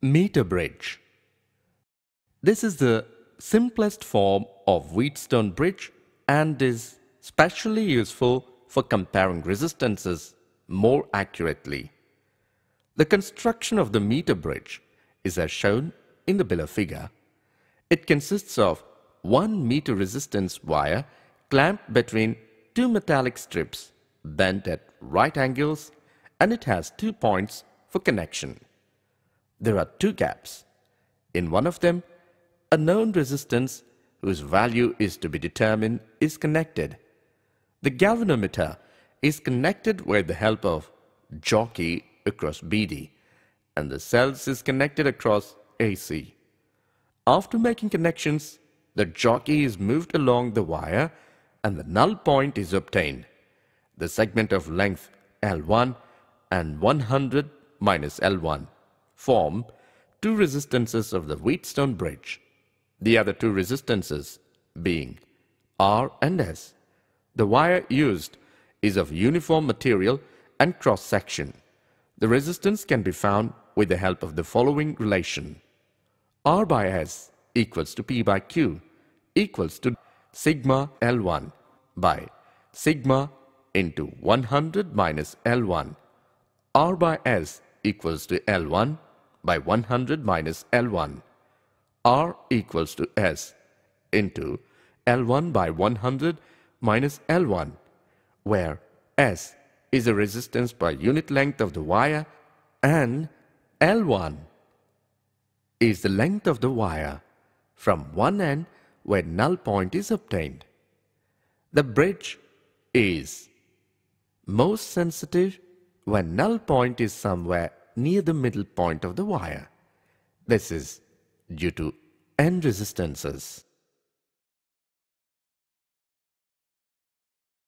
Meter bridge. This is the simplest form of Wheatstone bridge and is specially useful for comparing resistances more accurately. The construction of the meter bridge is as shown in the below figure. It consists of 1 meter resistance wire clamped between two metallic strips bent at right angles and it has two points for connection. There are two gaps. In one of them, a known resistance whose value is to be determined is connected. The galvanometer is connected with the help of jockey across BD and the cells is connected across AC. After making connections, the jockey is moved along the wire and the null point is obtained. The segment of length L1 and 100 minus L1 form two resistances of the Wheatstone bridge. The other two resistances being R and S. The wire used is of uniform material and cross section. The resistance can be found with the help of the following relation. R by S equals to P by Q equals to sigma L1 by sigma into 100 minus L1. R by S equals to L1 by 100 minus L1. R equals to S into L1 by 100 minus L1, where S is the resistance per unit length of the wire and L1 is the length of the wire from one end where null point is obtained. The bridge is most sensitive when null point is somewhere near the middle point of the wire. This is due to end resistances.